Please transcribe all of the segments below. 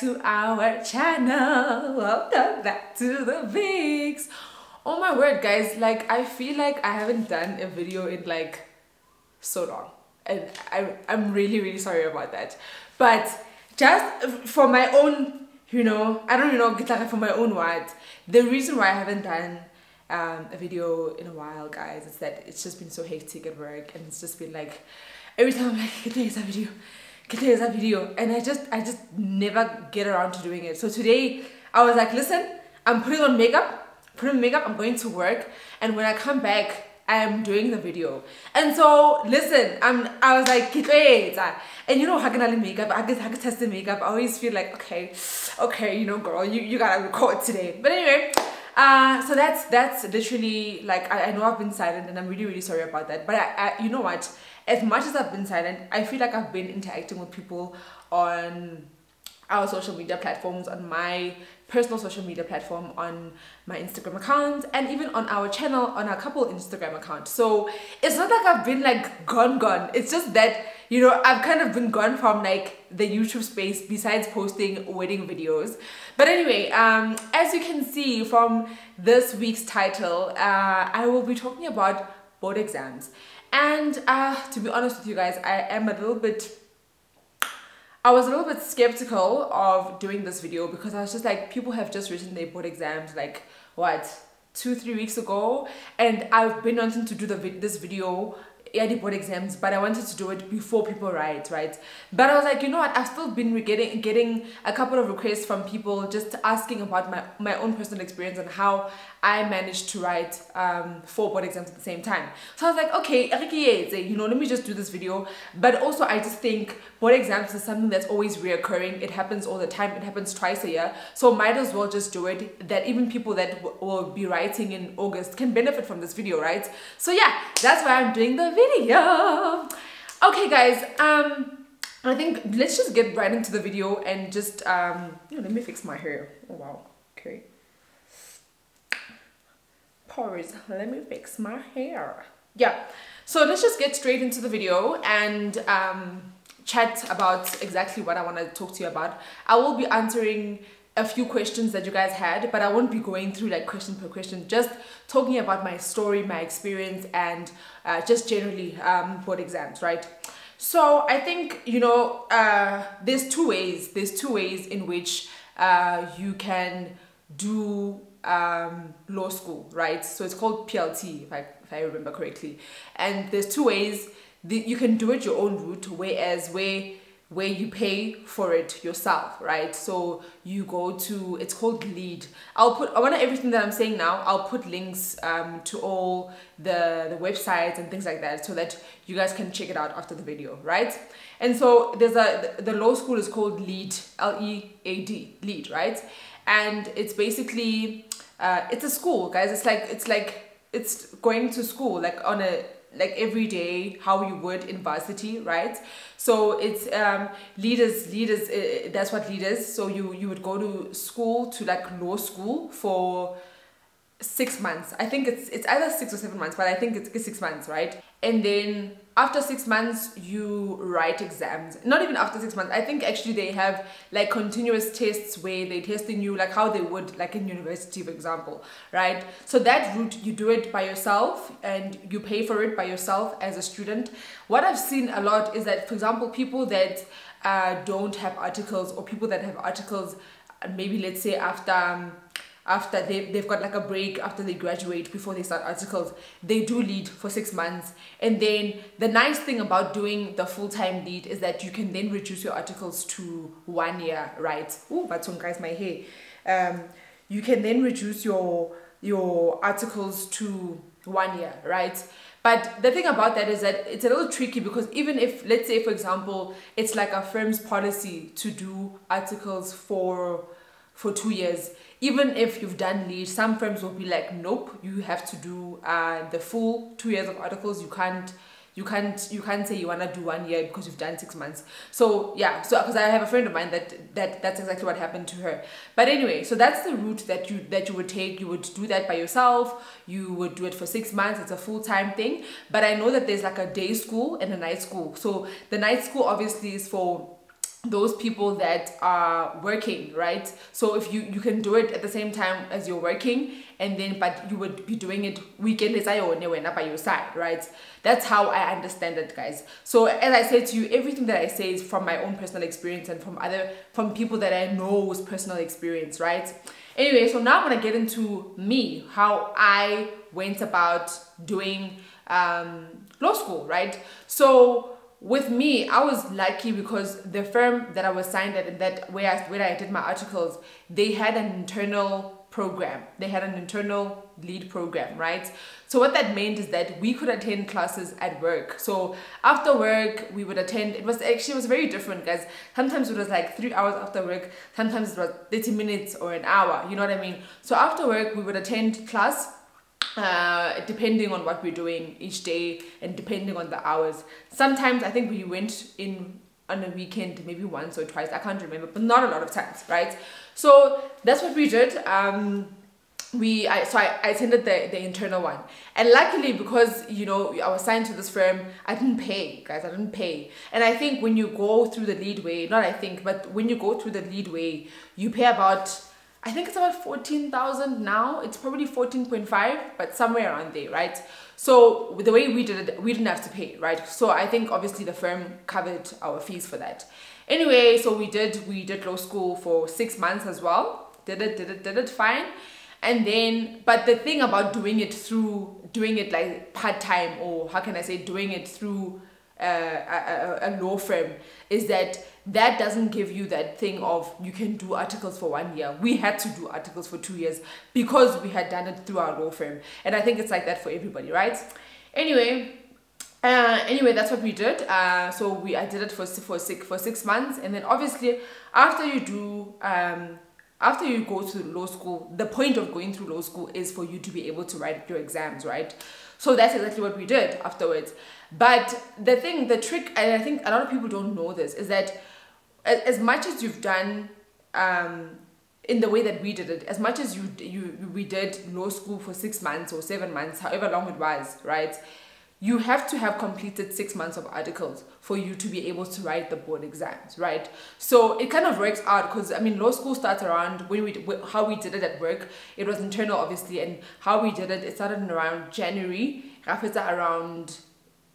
to our channel. Welcome back to the Viks. Oh my word, guys, like I feel like I haven't done a video in like so long. And I, I'm really, really sorry about that. But just for my own, you know, I don't even know, for my own words, the reason why I haven't done um, a video in a while, guys, is that it's just been so hectic at work and it's just been like, every time I'm like, today's a video there's a video? And I just I just never get around to doing it. So today I was like listen I'm putting on makeup putting on makeup I'm going to work and when I come back I am doing the video. And so listen I'm I was like and you know how can I makeup I get I test the makeup I always feel like okay okay you know girl you, you gotta record today. But anyway uh, so that's that's literally like I, I know I've been silent and I'm really really sorry about that. But I, I you know what as much as I've been silent, I feel like I've been interacting with people on our social media platforms, on my personal social media platform, on my Instagram account, and even on our channel, on our couple Instagram account. So it's not like I've been like gone, gone. It's just that, you know, I've kind of been gone from like the YouTube space besides posting wedding videos. But anyway, um, as you can see from this week's title, uh, I will be talking about board exams. And uh, to be honest with you guys, I am a little bit I was a little bit skeptical of doing this video because I was just like, people have just written their board exams like, what, two, three weeks ago? And I've been wanting to do the this video early board exams but I wanted to do it before people write right but I was like you know what I've still been getting getting a couple of requests from people just asking about my my own personal experience and how I managed to write um, four board exams at the same time. So I was like okay you know let me just do this video. But also I just think board exams is something that's always reoccurring. It happens all the time. It happens twice a year. So might as well just do it that even people that will be writing in August can benefit from this video right? So yeah that's why I'm doing the video. Okay guys um I think let's just get right into the video and just um you know, let me fix my hair. Oh wow. Okay pores. Let me fix my hair. Yeah. So let's just get straight into the video and um chat about exactly what I want to talk to you about. I will be answering a few questions that you guys had but I won't be going through like question per question just talking about my story my experience and uh, just generally um, board exams right? So I think you know uh, there's two ways there's two ways in which uh, you can do um, law school right? So it's called PLT if I, if I remember correctly. And there's two ways the, you can do it your own route whereas where where you pay for it yourself right? So you go to it's called lead. I'll put i want everything that i'm saying now i'll put links um, to all the the websites and things like that so that you guys can check it out after the video right? And so there's a the law school is called lead l-e-a-d lead right and it's basically uh, it's a school guys. It's like it's like it's going to school like on a like every day how you would in varsity right? So it's um leaders leaders uh, that's what leaders so you you would go to school to like law school for six months. I think it's it's either six or seven months but i think it's six months right? And then after six months you write exams. Not even after six months. I think actually they have like continuous tests where they're testing you like how they would like in university for example right? So that route you do it by yourself and you pay for it by yourself as a student. What i've seen a lot is that for example people that uh, don't have articles or people that have articles maybe let's say after um, after they, they've got like a break after they graduate before they start articles they do lead for six months. And then the nice thing about doing the full-time lead is that you can then reduce your articles to one year right? Oh but some guys my hair. Um you can then reduce your your articles to one year right? But the thing about that is that it's a little tricky because even if let's say for example it's like a firm's policy to do articles for for two years even if you've done lead some firms will be like nope you have to do uh, the full two years of articles. You can't you can't you can't say you want to do one year because you've done six months. So yeah so because i have a friend of mine that that that's exactly what happened to her. But anyway so that's the route that you that you would take. You would do that by yourself. You would do it for six months. It's a full-time thing. But i know that there's like a day school and a night school. So the night school obviously is for those people that are working right? So if you you can do it at the same time as you're working and then but you would be doing it weekend as i own is by your side right? That's how i understand it guys. So as i said to you everything that i say is from my own personal experience and from other from people that i know's personal experience right? Anyway so now i'm gonna get into me how i went about doing um, law school right? So with me, I was lucky because the firm that I was signed at that where I, where I did my articles, they had an internal program. They had an internal lead program, right? So what that meant is that we could attend classes at work. So after work, we would attend. It was actually it was very different, guys. Sometimes it was like three hours after work. Sometimes it was 30 minutes or an hour. You know what I mean? So after work, we would attend class uh, depending on what we're doing each day and depending on the hours. Sometimes I think we went in on a weekend maybe once or twice, I can't remember, but not a lot of times, right? So that's what we did. Um, we I so I, I attended the, the internal one and luckily because you know I was signed to this firm I didn't pay guys I didn't pay and I think when you go through the lead way not I think but when you go through the lead way you pay about I think it's about 14,000 now. It's probably 14.5, but somewhere around there, right? So the way we did it, we didn't have to pay, right? So I think obviously the firm covered our fees for that. Anyway, so we did, we did law school for six months as well. Did it, did it, did it fine. And then, but the thing about doing it through, doing it like part-time or how can I say, doing it through uh, a, a, a law firm is that that doesn't give you that thing of you can do articles for one year. We had to do articles for two years because we had done it through our law firm. And I think it's like that for everybody, right? Anyway, uh, anyway, that's what we did. Uh, so we I did it for for six for six months, and then obviously after you do um, after you go to law school, the point of going through law school is for you to be able to write your exams, right? So that's exactly what we did afterwards. But the thing, the trick, and I think a lot of people don't know this, is that as much as you've done um, in the way that we did it, as much as you you we did law school for six months or seven months, however long it was, right? You have to have completed six months of articles for you to be able to write the board exams, right? So it kind of works out because I mean, law school starts around when we how we did it at work. It was internal, obviously, and how we did it. It started in around January. After around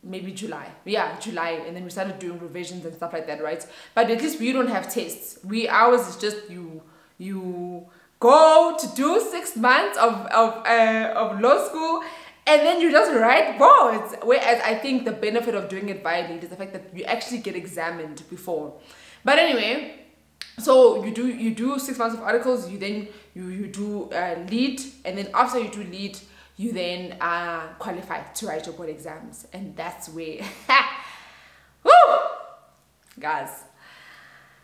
maybe July. Yeah, July. And then we started doing revisions and stuff like that, right? But at least we don't have tests. We ours is just you you go to do six months of of uh, of law school and then you just write boards. Whereas I think the benefit of doing it via lead is the fact that you actually get examined before. But anyway, so you do you do six months of articles, you then you you do uh, lead, and then after you do lead, you then are qualified to write your board exams and that's where Woo! guys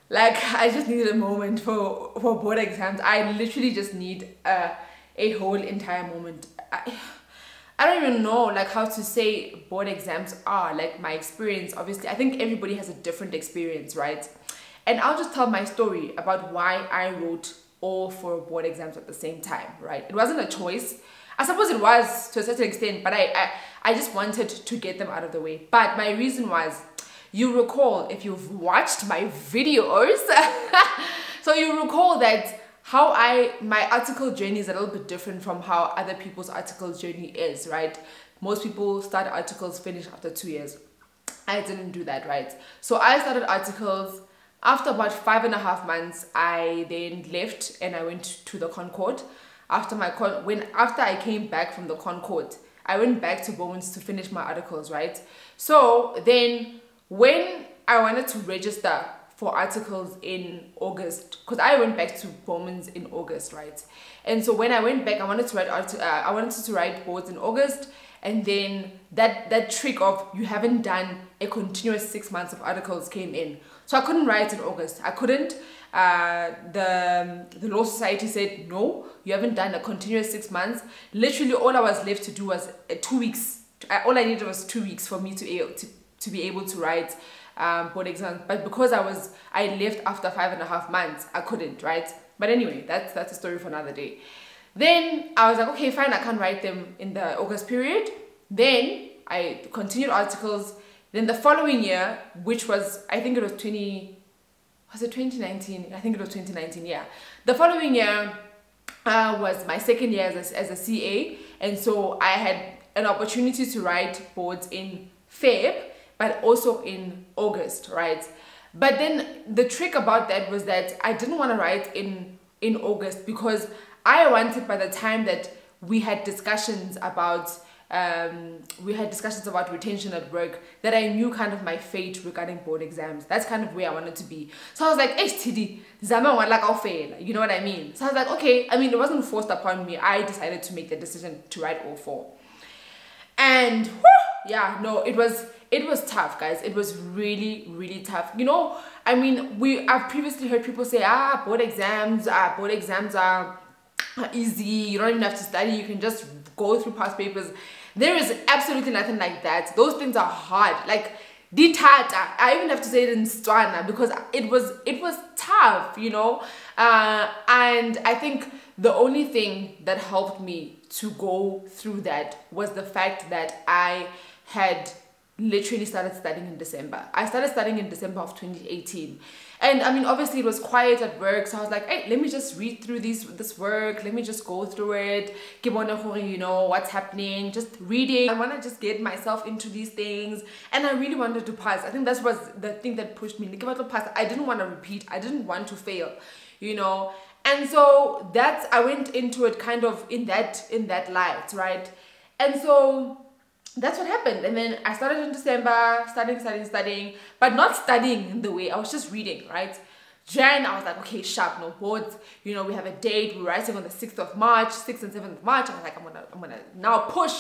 like i just needed a moment for for board exams i literally just need a, a whole entire moment I, I don't even know like how to say board exams are like my experience. Obviously i think everybody has a different experience right? And i'll just tell my story about why i wrote all four board exams at the same time right? It wasn't a choice. I suppose it was to a certain extent, but I, I, I just wanted to get them out of the way. But my reason was, you recall, if you've watched my videos, so you recall that how I, my article journey is a little bit different from how other people's article journey is, right? Most people start articles, finish after two years. I didn't do that, right? So I started articles, after about five and a half months, I then left and I went to the ConCourt after my con when after I came back from the ConCourt, I went back to Bowman's to finish my articles, right? So then when I wanted to register for articles in August, because I went back to Bowman's in August, right? And so when I went back, I wanted to write uh, I wanted to write boards in August, and then that that trick of you haven't done a continuous six months of articles came in. So I couldn't write in August. I couldn't uh, the, the Law Society said, no, you haven't done a continuous six months. Literally all I was left to do was uh, two weeks. all I needed was two weeks for me to, to, to be able to write um, board exams. But because I was, I left after five and a half months, I couldn't, right? But anyway, that's, that's a story for another day. Then I was like, okay, fine, I can't write them in the August period. Then I continued articles. Then the following year, which was, I think it was 20, was it 2019? I think it was 2019, yeah. The following year uh, was my second year as a, as a CA, and so I had an opportunity to write boards in Feb, but also in August, right? But then the trick about that was that I didn't want to write in in August because I wanted by the time that we had discussions about um, we had discussions about retention at work that I knew kind of my fate regarding board exams. That's kind of where I wanted to be. So I was like, HTD, want like I'll fail. You know what I mean? So I was like, okay. I mean, it wasn't forced upon me. I decided to make the decision to write all four. And whew, yeah, no, it was it was tough, guys. It was really, really tough. You know, I mean, we I've previously heard people say, ah, board exams, ah, board exams are easy. You don't even have to study. You can just go through past papers. There is absolutely nothing like that. Those things are hard. Like ditata. I even have to say it in Setswana because it was it was tough, you know. Uh, and I think the only thing that helped me to go through that was the fact that I had literally started studying in December. I started studying in December of 2018. And I mean, obviously it was quiet at work. So I was like, hey, let me just read through these, this work. Let me just go through it. You know, what's happening. Just reading. I want to just get myself into these things. And I really wanted to pass. I think that was the thing that pushed me. I didn't want to repeat. I didn't want to fail, you know. And so that's, I went into it kind of in that, in that light, right? And so that's what happened. And then i started in december studying studying studying but not studying in the way i was just reading right? Jan i was like okay sharp no boards. You know we have a date we're writing on the 6th of march 6th and 7th of march. I was like i'm gonna i'm gonna now push.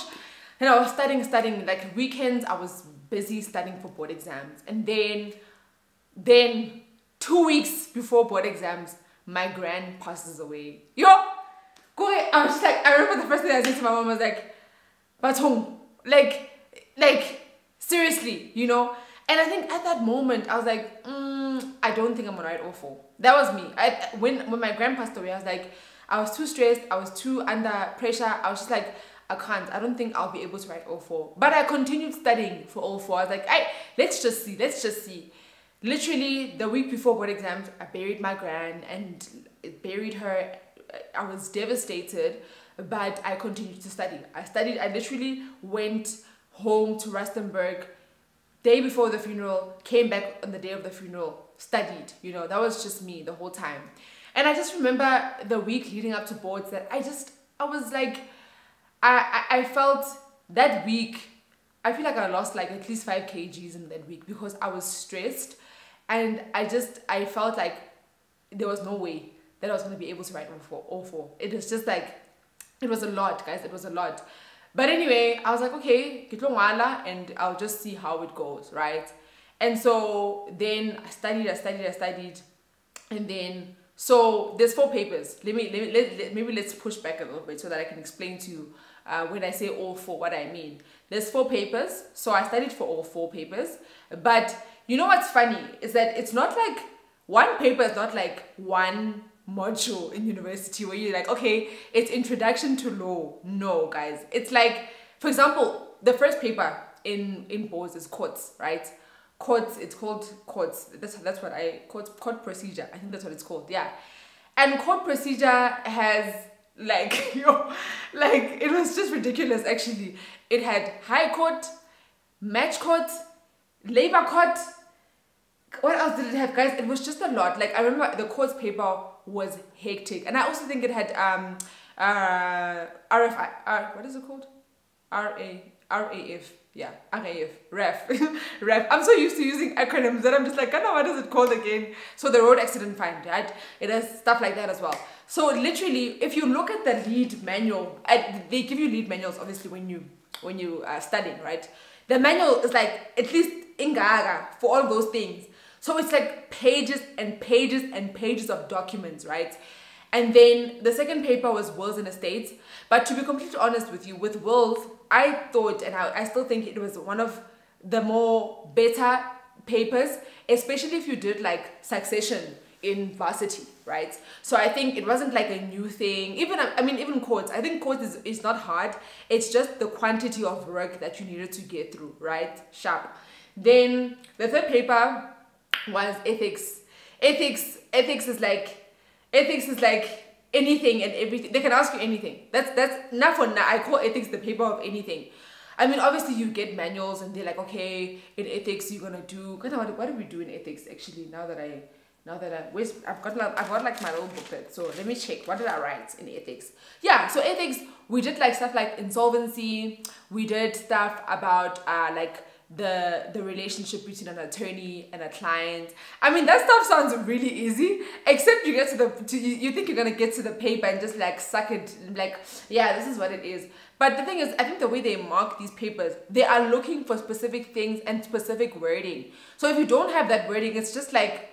And i was studying studying like weekends i was busy studying for board exams. And then then two weeks before board exams my grand passes away. Yo go ahead. I was just like i remember the first thing i said to my mom I was like but home like like seriously you know and i think at that moment i was like mm, i don't think i'm gonna write four that was me I, when when my grandpa passed away i was like i was too stressed i was too under pressure i was just like I can't. I don't think I'll be able to write all four. But I continued studying for all four. I was like, hey, let's just see. Let's just see. Literally, the week before board exams, I buried my gran and buried her. I was devastated but I continued to study. I studied, I literally went home to Rustenburg day before the funeral, came back on the day of the funeral, studied, you know, that was just me the whole time. And I just remember the week leading up to boards that I just, I was like, I, I, felt that week, I feel like I lost like at least five kgs in that week because I was stressed and I just, I felt like there was no way that I was going to be able to write all four, all four. It was just like, it was a lot guys it was a lot. But anyway i was like okay get and i'll just see how it goes right? And so then i studied i studied i studied. And then so there's four papers. Let me, let me let, let, maybe let's push back a little bit so that i can explain to you uh, when i say all four what i mean. There's four papers. So i studied for all four papers. But you know what's funny is that it's not like one paper is not like one module in university where you're like, okay, it's introduction to law. No, guys. It's like, for example, the first paper in in boards is courts, right? Courts, it's called courts. That's that's what I court court procedure. I think that's what it's called. Yeah. And court procedure has like know, like it was just ridiculous actually. It had high court, match court, labor court, what else did it have guys it was just a lot like i remember the courts paper was hectic. And i also think it had um uh rfi uh, what is it called? Ra raf yeah raf ref ref i'm so used to using acronyms that i'm just like i know what is it called again? So the road accident fund right? It has stuff like that as well. So literally if you look at the lead manual they give you lead manuals obviously when you when you are studying right? The manual is like at least in ingaga for all those things so it's like pages and pages and pages of documents, right? And then the second paper was wills and estates. But to be completely honest with you, with wills, I thought and I, I still think it was one of the more better papers, especially if you did like succession in varsity, right? So I think it wasn't like a new thing. Even I mean, even courts. I think courts is, is not hard. It's just the quantity of work that you needed to get through, right? Sharp. Then the third paper was ethics ethics ethics is like ethics is like anything and everything. They can ask you anything. That's that's not for now. I call ethics the paper of anything. I mean, obviously you get manuals and they're like, okay, in ethics you're gonna do. What, what do we do in ethics actually? Now that I now that I I've got like I've got like my own booklet. So let me check. What did I write in ethics? Yeah, so ethics we did like stuff like insolvency. We did stuff about uh like the the relationship between an attorney and a client. I mean that stuff sounds really easy, except you get to the to, you, you think you're gonna get to the paper and just like suck it like yeah this is what it is. But the thing is, I think the way they mark these papers, they are looking for specific things and specific wording. So if you don't have that wording, it's just like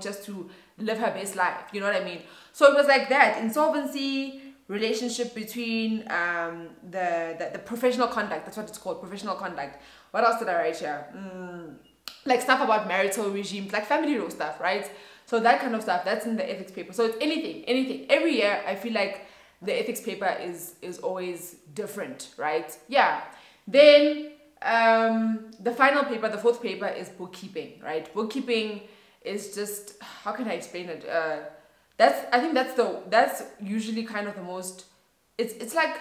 just to live her best life. You know what I mean? So it was like that insolvency relationship between um, the, the, the professional conduct. That's what it's called, professional conduct. What else did I write here? Mm, like stuff about marital regimes, like family law stuff, right? So that kind of stuff. That's in the ethics paper. So it's anything, anything. Every year, I feel like the ethics paper is is always different, right? Yeah. Then um, the final paper, the fourth paper, is bookkeeping, right? Bookkeeping is just how can I explain it? Uh, that's I think that's the that's usually kind of the most it's it's like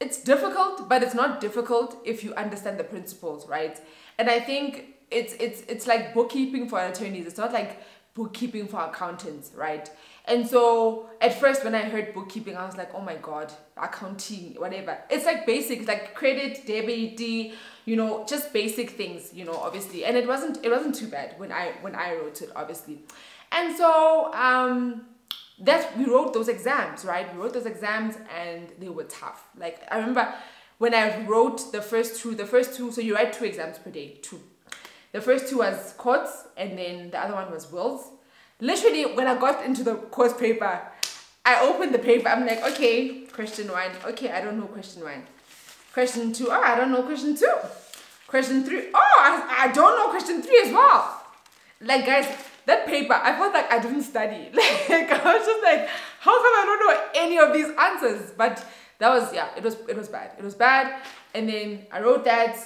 it's difficult but it's not difficult if you understand the principles right? And i think it's it's it's like bookkeeping for attorneys. It's not like bookkeeping for accountants right? And so at first when i heard bookkeeping i was like oh my god accounting whatever. It's like basic like credit debit you know just basic things you know obviously. And it wasn't it wasn't too bad when i when i wrote it obviously and so um, that's we wrote those exams, right? We wrote those exams and they were tough. Like I remember when I wrote the first two, the first two, so you write two exams per day, two. The first two was courts and then the other one was wills. Literally when I got into the courts paper, I opened the paper, I'm like, okay, question one. Okay, I don't know question one. Question two, oh, I don't know question two. Question three, oh, I, I don't know question three as well. Like guys, that paper, I felt like I didn't study. Like I was just like, how come I don't know any of these answers? But that was yeah, it was it was bad. It was bad. And then I wrote that.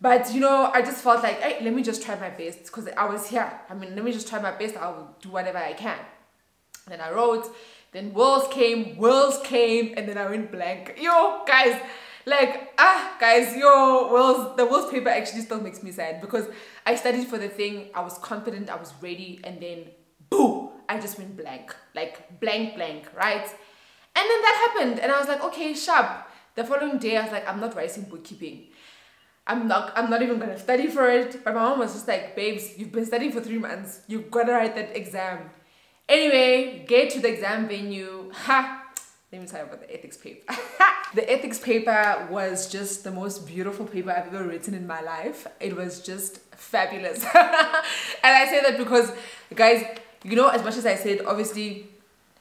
But you know, I just felt like, hey, let me just try my best because I was here. I mean, let me just try my best. I'll do whatever I can. Then I wrote. Then wills came, wills came, and then I went blank. Yo, guys, like ah guys your wills the wills paper actually still makes me sad because i studied for the thing i was confident i was ready and then boom i just went blank. Like blank blank right? And then that happened and i was like okay sharp. The following day i was like i'm not writing bookkeeping. I'm not i'm not even gonna study for it. But my mom was just like babes you've been studying for three months. You've got to write that exam. Anyway get to the exam venue. Ha let me tell you about the ethics paper. the ethics paper was just the most beautiful paper I've ever written in my life. It was just fabulous. and I say that because, guys, you know, as much as I said, obviously,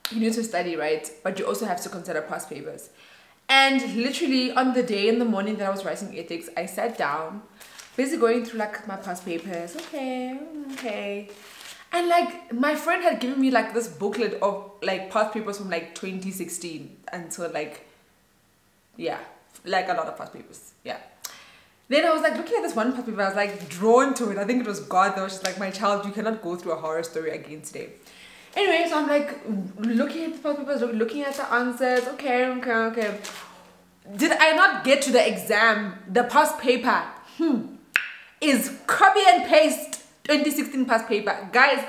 you need to study, right? But you also have to consider past papers. And literally on the day in the morning that I was writing ethics, I sat down, busy going through like my past papers. Okay, okay and like my friend had given me like this booklet of like past papers from like 2016 until like yeah like a lot of past papers. Yeah. Then I was like looking at this one past paper. I was like drawn to it. I think it was God that was just like my child you cannot go through a horror story again today. Anyway so I'm like looking at the past papers looking at the answers. Okay okay okay. Did I not get to the exam? The past paper hmm is copy and paste 2016 past paper. Guys,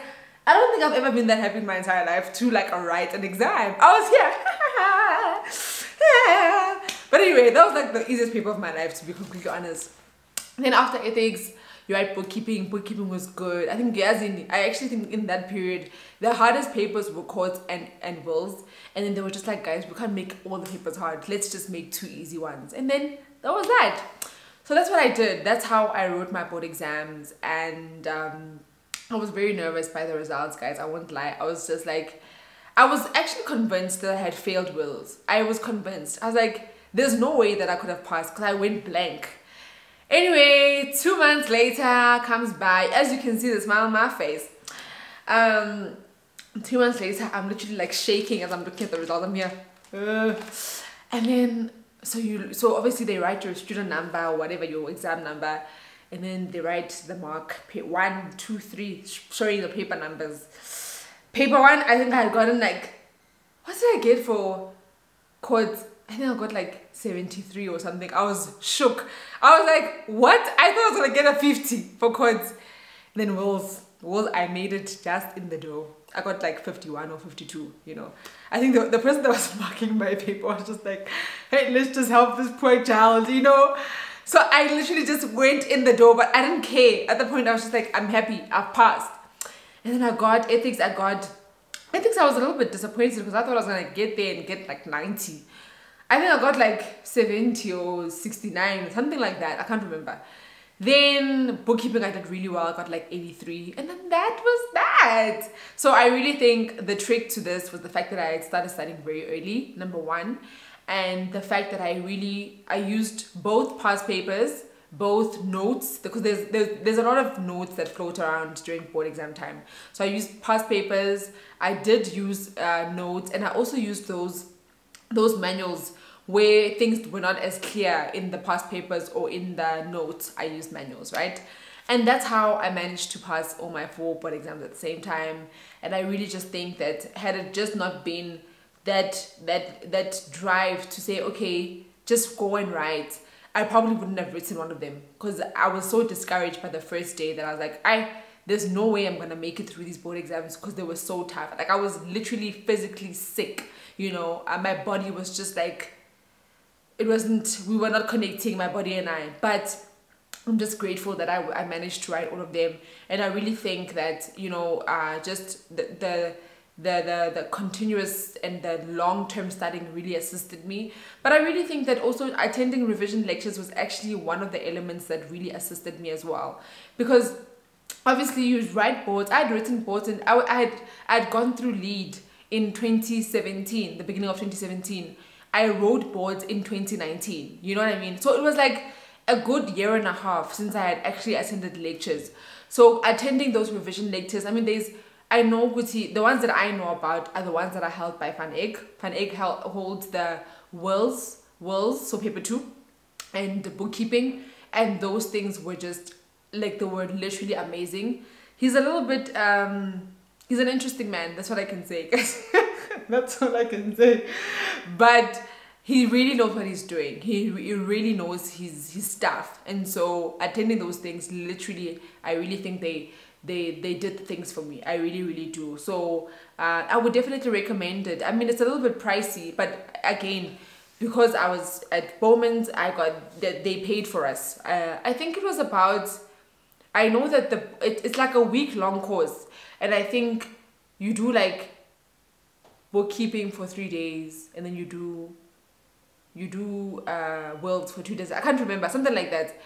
I don't think I've ever been that happy in my entire life to like write an exam. I was here. but anyway, that was like the easiest paper of my life to be completely honest. Then after ethics, you write bookkeeping. Bookkeeping was good. I think yes, in I actually think in that period the hardest papers were courts and and wills, and then they were just like, guys, we can't make all the papers hard. Let's just make two easy ones. And then that was that. So that's what I did. That's how I wrote my board exams and um, I was very nervous by the results, guys. I won't lie. I was just like, I was actually convinced that I had failed wills. I was convinced. I was like, there's no way that I could have passed because I went blank. Anyway, two months later comes by. As you can see, the smile on my face. Um, two months later, I'm literally like shaking as I'm looking at the result. I'm here. Uh, and then so you so obviously they write your student number or whatever your exam number and then they write the mark one, two, three, showing the paper numbers. Paper one, I think I had gotten like, what did I get for courts? I think I got like 73 or something. I was shook. I was like, what? I thought I was gonna get a 50 for courts. Then Wills, Wills, I made it just in the door. I got like 51 or 52, you know. I think the, the person that was marking my paper was just like, hey, let's just help this poor child, you know. So I literally just went in the door, but I didn't care. At the point, I was just like, I'm happy, I've passed. And then I got ethics, I got, ethics I was a little bit disappointed because I thought I was gonna get there and get like 90. I think I got like 70 or 69, something like that. I can't remember. Then bookkeeping I did really well. I got like 83 and then that was that. So I really think the trick to this was the fact that I started studying very early, number one. And the fact that I really, I used both past papers, both notes, because there's, there's, there's a lot of notes that float around during board exam time. So I used past papers, I did use uh, notes and I also used those, those manuals where things were not as clear in the past papers or in the notes, I used manuals, right? And that's how I managed to pass all my four board exams at the same time. And I really just think that had it just not been that that that drive to say, okay, just go and write, I probably wouldn't have written one of them because I was so discouraged by the first day that I was like, I there's no way I'm gonna make it through these board exams because they were so tough. Like I was literally physically sick, you know, and my body was just like it wasn't we were not connecting my body and i. But i'm just grateful that i, I managed to write all of them. And i really think that you know uh, just the, the the, the, the continuous and the long-term studying really assisted me. But i really think that also attending revision lectures was actually one of the elements that really assisted me as well. Because obviously you write boards i had written boards and i, I had i had gone through lead in 2017 the beginning of 2017 I wrote boards in 2019. You know what I mean? So it was like a good year and a half since I had actually attended lectures. So attending those revision lectures, I mean, there's, I know Guti, the ones that I know about are the ones that are held by Van Eyck. Van Eyck holds the wills, wills, so paper two, and the bookkeeping. And those things were just, like, they were literally amazing. He's a little bit, um, he's an interesting man. That's what I can say. That's all I can say. But he really knows what he's doing. He, he really knows his his stuff. And so attending those things, literally, I really think they they they did things for me. I really really do. So uh, I would definitely recommend it. I mean, it's a little bit pricey, but again, because I was at Bowman's, I got that they paid for us. Uh, I think it was about. I know that the it, it's like a week long course, and I think you do like bookkeeping for three days and then you do you do uh worlds for two days. I can't remember something like that.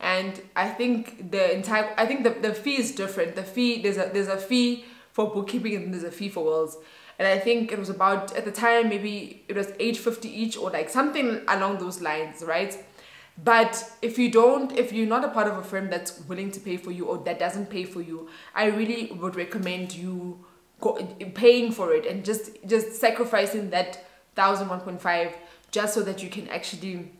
And i think the entire i think the, the fee is different. The fee there's a there's a fee for bookkeeping and there's a fee for worlds. And i think it was about at the time maybe it was 850 each or like something along those lines right? But if you don't if you're not a part of a firm that's willing to pay for you or that doesn't pay for you i really would recommend you paying for it and just just sacrificing that thousand one point five just so that you can actually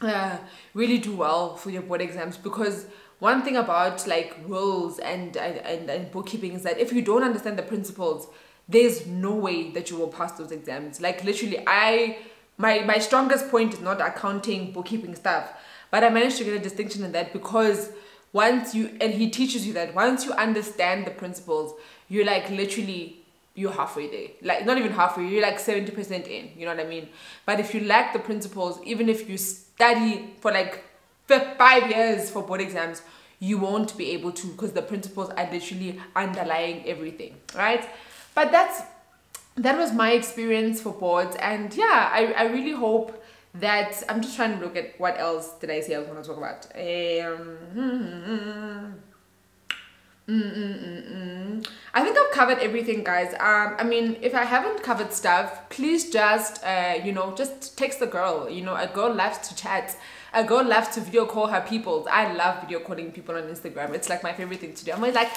uh, really do well for your board exams. Because one thing about like rules and, and and bookkeeping is that if you don't understand the principles there's no way that you will pass those exams. Like literally i my my strongest point is not accounting bookkeeping stuff but i managed to get a distinction in that because once you and he teaches you that once you understand the principles you're like literally you're halfway there. Like not even halfway you're like 70% in you know what i mean? But if you lack the principles even if you study for like five years for board exams you won't be able to because the principles are literally underlying everything right? But that's that was my experience for boards and yeah i, I really hope that I'm just trying to look at what else did I say I was going to talk about. Um, hmm, hmm, hmm, mm, mm, mm, I think I've covered everything, guys. Um, I mean, if I haven't covered stuff, please just, uh, you know, just text the girl. You know, a girl loves to chat. A girl loves to video call her people. I love video calling people on Instagram. It's like my favorite thing to do. I'm always like,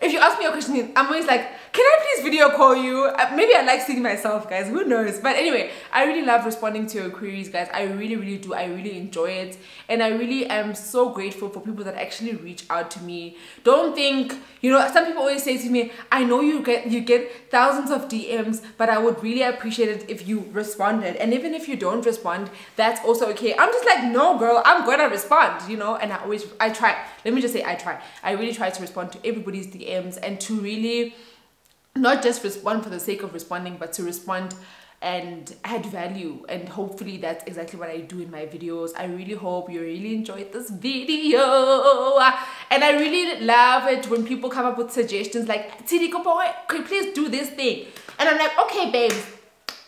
if you ask me a question, I'm always like, can I please video call you? Uh, maybe I like seeing myself, guys. Who knows? But anyway, I really love responding to your queries, guys. I really, really do. I really enjoy it. And I really am so grateful for people that actually reach out to me. Don't think, you know, some people always say to me, I know you get you get thousands of DMs, but I would really appreciate it if you responded. And even if you don't respond, that's also okay. I'm just like, no, girl, I'm gonna respond, you know. And I always, I try. Let me just say, I try. I really try to respond to everybody's DMs and to really not just respond for the sake of responding, but to respond and add value and hopefully that's exactly what I do in my videos. I really hope you really enjoyed this video. And I really love it when people come up with suggestions like Tidiko could you please do this thing. And I'm like okay babes.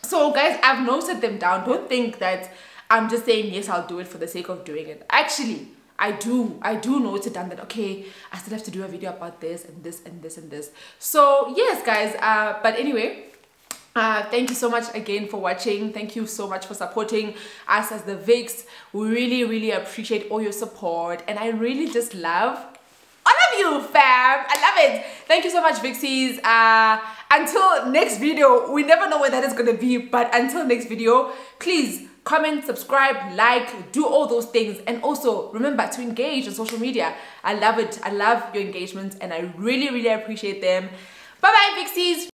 So guys I've noted them down. Don't think that I'm just saying yes I'll do it for the sake of doing it. Actually I do, I do note it down that, okay, I still have to do a video about this and this and this and this. So yes, guys, uh, but anyway, uh, thank you so much again for watching. Thank you so much for supporting us as the Viks. We really, really appreciate all your support. And I really just love all of you, fam. I love it. Thank you so much, Viksies. Uh, until next video, we never know when that is going to be. But until next video, please comment, subscribe, like, do all those things. And also remember to engage on social media. I love it. I love your engagements and I really, really appreciate them. Bye-bye, Viksies.